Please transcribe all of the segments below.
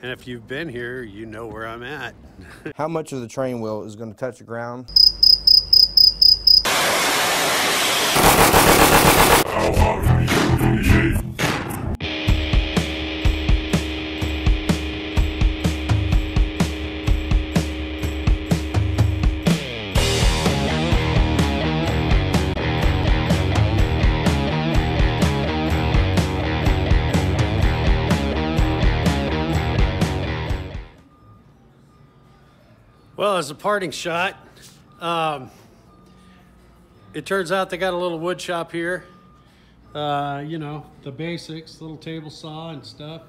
And if you've been here, you know where I'm at. How much of the train wheel is going to touch the ground? Well, as a parting shot, um, it turns out they got a little wood shop here. Uh, you know, the basics, little table saw and stuff.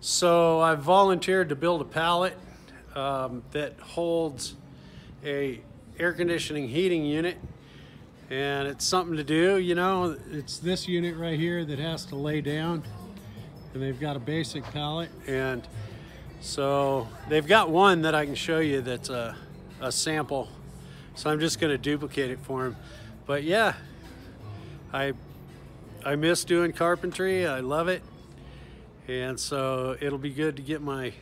So I volunteered to build a pallet um, that holds a air conditioning heating unit. And it's something to do, you know, it's this unit right here that has to lay down. And they've got a basic pallet and so they've got one that I can show you that's a, a sample. So I'm just gonna duplicate it for them. But yeah, I, I miss doing carpentry. I love it. And so it'll be good to get my,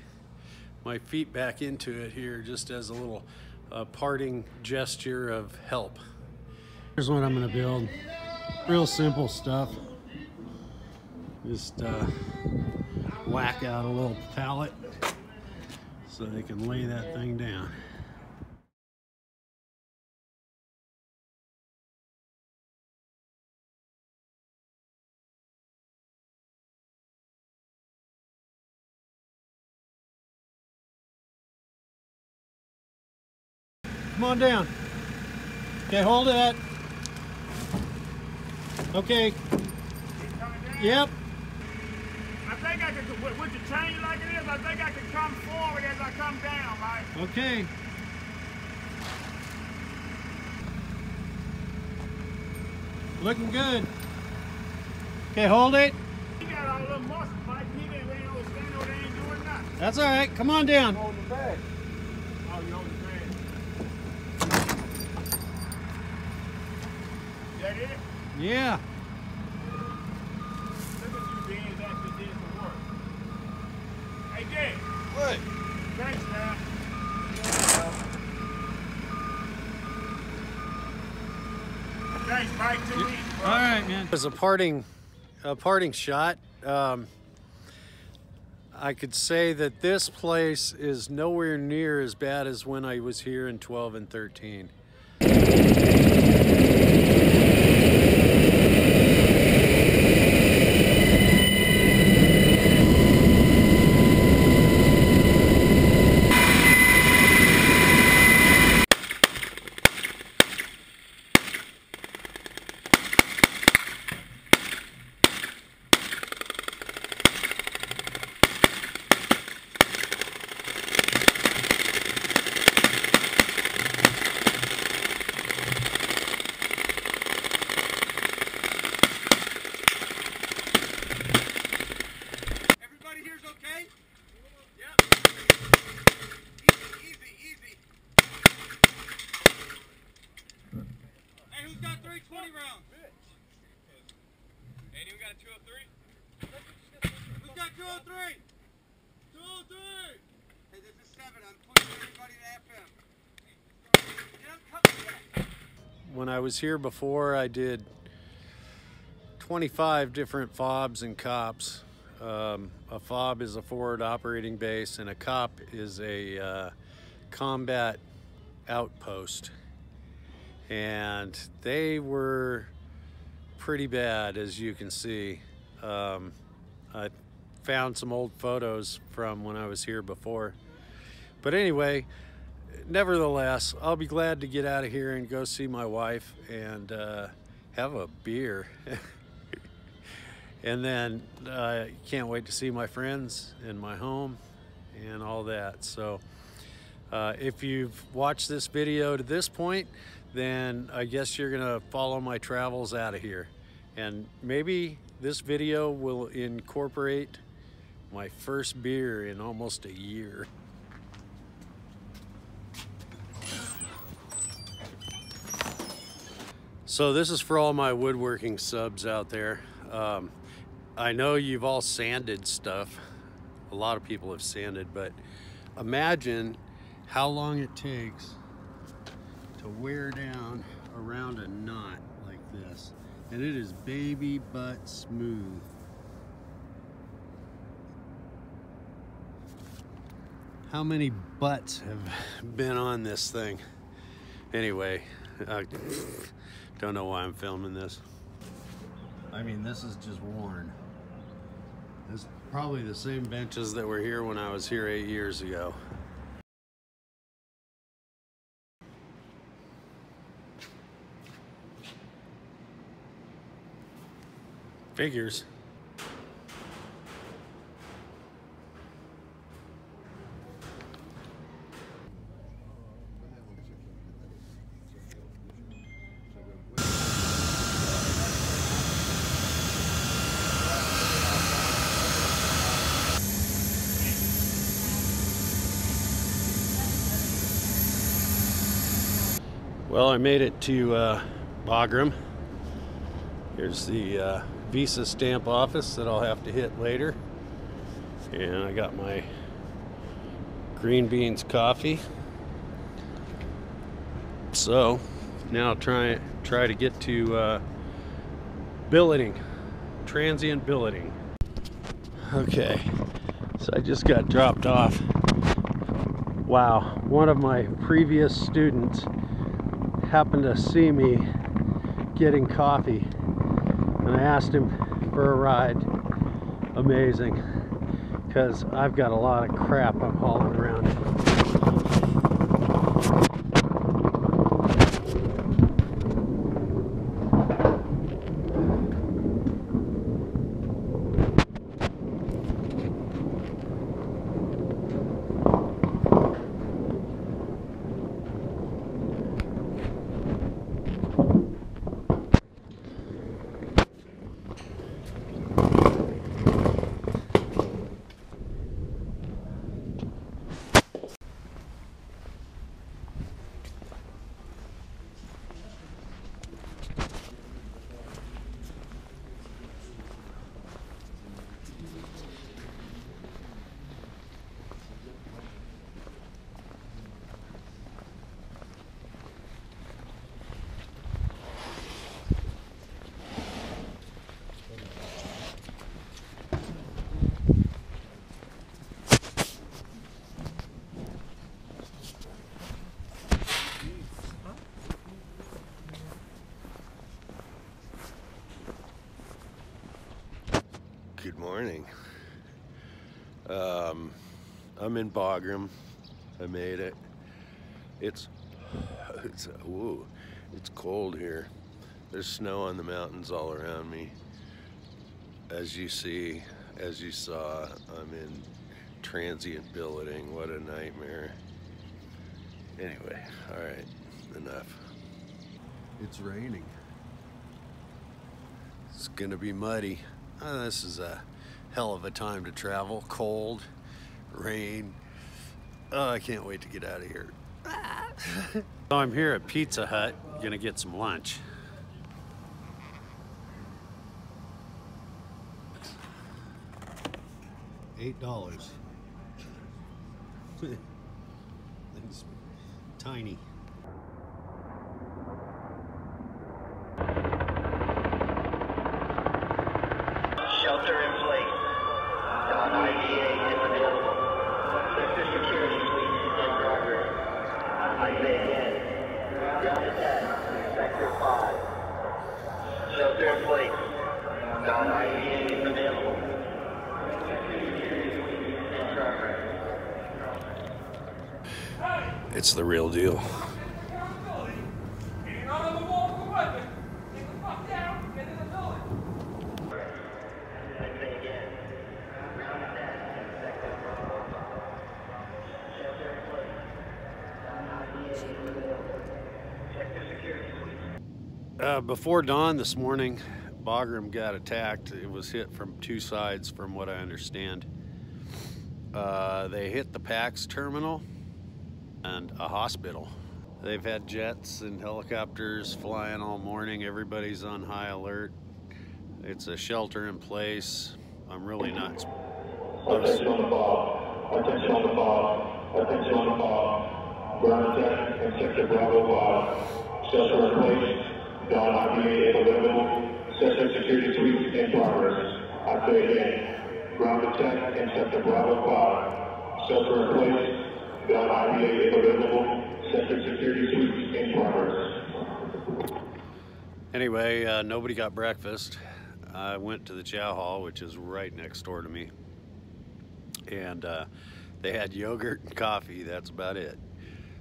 my feet back into it here just as a little uh, parting gesture of help. Here's what I'm gonna build. Real simple stuff. Just uh, whack out a little pallet so they can lay that thing down. Come on down. Okay, hold it. Okay. Yep. I think I could, with, with the chain like it is, I think I can come forward as I come down, right? Okay. Looking good. Okay, hold it. He got all little muscle Mike. He didn't really know stand over there ain't doing nothing. That's all right. Come on down. Hold the bag. Oh, you hold the bag. That it? Yeah. Look at you beings actually did the work. Hey, Dick. What? Thanks, man. Thanks, Mike. Too easy, bro. All right, man. As a parting, a parting shot, um, I could say that this place is nowhere near as bad as when I was here in 12 and 13. anyone got a 203? Got 203. 203. Hey, this is 7. I'm pushing everybody to FM. When I was here before, I did 25 different fobs and cops. Um, a fob is a forward operating base, and a cop is a uh, combat outpost. And they were pretty bad, as you can see. Um, I found some old photos from when I was here before. But anyway, nevertheless, I'll be glad to get out of here and go see my wife and uh, have a beer. and then I uh, can't wait to see my friends and my home and all that. So uh, if you've watched this video to this point, then I guess you're gonna follow my travels out of here. And maybe this video will incorporate my first beer in almost a year. So this is for all my woodworking subs out there. Um, I know you've all sanded stuff a lot of people have sanded, but imagine how long it takes to wear down around a knot like this. And it is baby butt smooth. How many butts have been on this thing? Anyway, I don't know why I'm filming this. I mean, this is just worn. It's probably the same benches that were here when I was here eight years ago. Figures. Well, I made it to uh, Bagram. Here's the uh, Visa stamp office that I'll have to hit later. And I got my green beans coffee. So now try try to get to uh, billeting, transient billeting. Okay, so I just got dropped off. Wow, one of my previous students happened to see me getting coffee and I asked him for a ride. Amazing. Because I've got a lot of crap I'm hauling around. Morning. Um, I'm in Bagram. I made it. It's it's whoa, it's cold here. There's snow on the mountains all around me. As you see, as you saw, I'm in transient billeting. What a nightmare. Anyway, all right, enough. It's raining. It's gonna be muddy. Oh, this is a hell of a time to travel. Cold, rain. Oh, I can't wait to get out of here. so I'm here at Pizza Hut, gonna get some lunch. Eight dollars. Things tiny. Shelter in place. Don IBA is available. Sector security sweep in progress. I say again. Delta 10, Sector 5. Shelter in place. Don IBA is available. In progress. It's the real deal. Getting out of the wall with the weapon. Get the fuck down. Get in the building. I say again. Delta 10, Sector 5. Shelter in place. Non-IDA is available. Sector security sweep. Uh, before dawn this morning, Bagram got attacked. It was hit from two sides, from what I understand. Uh, they hit the PAX terminal and a hospital. They've had jets and helicopters flying all morning. Everybody's on high alert. It's a shelter in place. I'm really not Attention on the ball. Attention on the ball. Attention on the ball. Ground attack and sector Bravo 5. Shelter in place. Don IBA available. Sector security sweep in progress. I say again. Ground attack and sector Bravo 5. Shelter in place. Anyway, uh, nobody got breakfast. I went to the chow hall, which is right next door to me. And uh, they had yogurt and coffee. That's about it.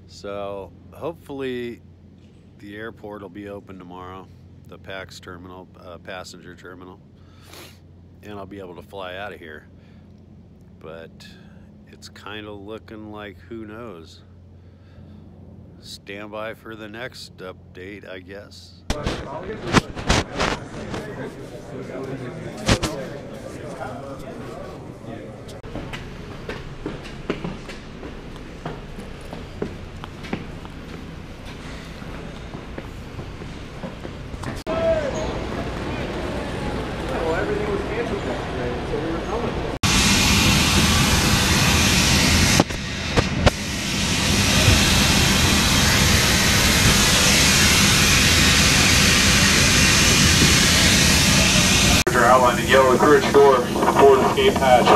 So hopefully the airport will be open tomorrow, the PAX terminal, uh, passenger terminal, and I'll be able to fly out of here. But it's kind of looking like who knows. Stand by for the next update, I guess. are in door for the escape hatch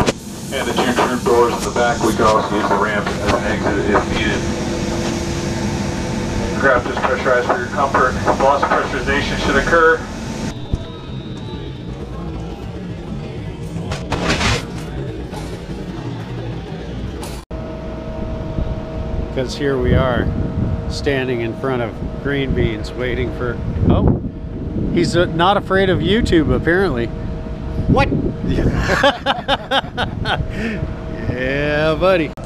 and the two troop doors in the back. We can also use the ramp as an exit if needed. Craft is pressurized for your comfort. Loss of pressurization should occur. Because here we are, standing in front of Green Beans, waiting for. Oh, he's not afraid of YouTube, apparently. What? yeah, buddy.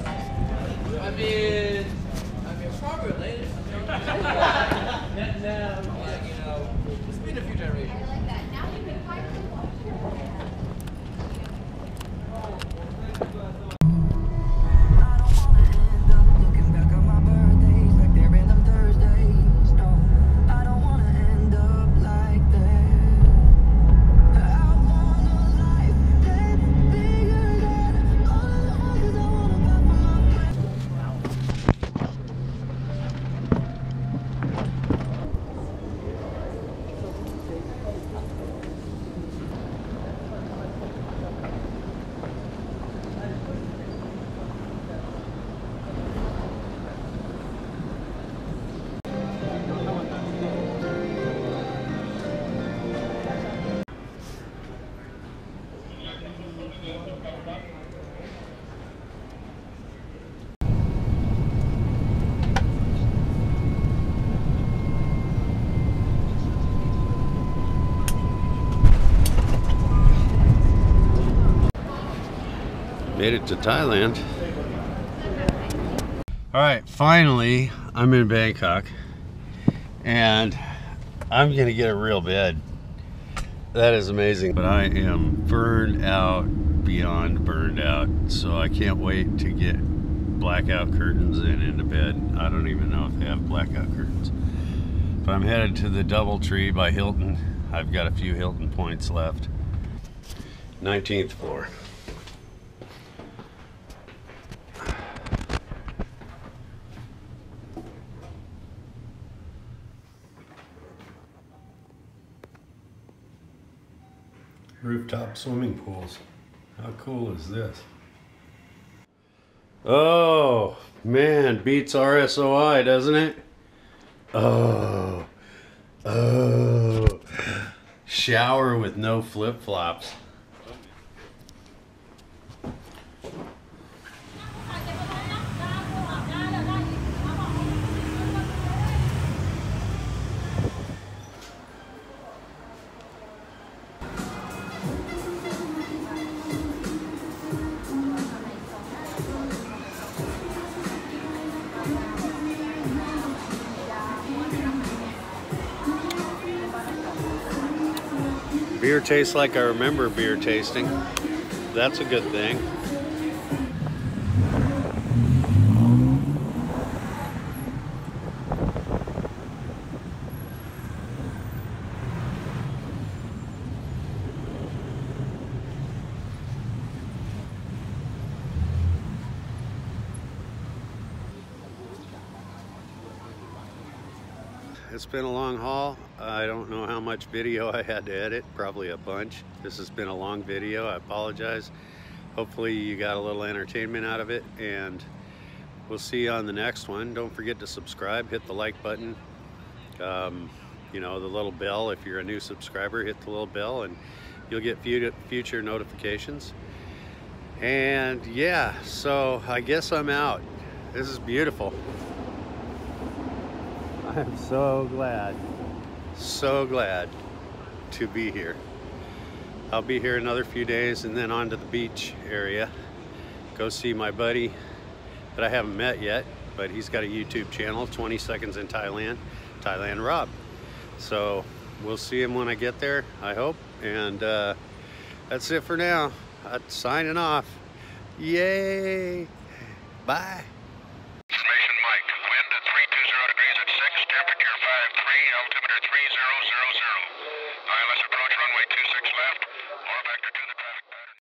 Made it to Thailand. All right, finally, I'm in Bangkok and I'm gonna get a real bed. That is amazing, but I am burned out beyond burned out, so I can't wait to get blackout curtains and into bed. I don't even know if they have blackout curtains. But I'm headed to the Doubletree by Hilton. I've got a few Hilton points left. 19th floor. Rooftop swimming pools. How cool is this? Oh, man, beats RSOI, doesn't it? Oh, oh. Shower with no flip Beer tastes like I remember beer tasting. That's a good thing. It's been a long haul. I don't know how much video I had to edit, probably a bunch. This has been a long video, I apologize. Hopefully you got a little entertainment out of it and we'll see you on the next one. Don't forget to subscribe, hit the like button. Um, you know, the little bell, if you're a new subscriber, hit the little bell and you'll get future notifications. And yeah, so I guess I'm out. This is beautiful. I'm so glad, so glad to be here. I'll be here another few days and then on to the beach area. Go see my buddy that I haven't met yet, but he's got a YouTube channel, 20 Seconds in Thailand, Thailand Rob. So we'll see him when I get there, I hope. And uh, that's it for now. I'm signing off. Yay! Bye.